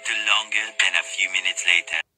little longer than a few minutes later.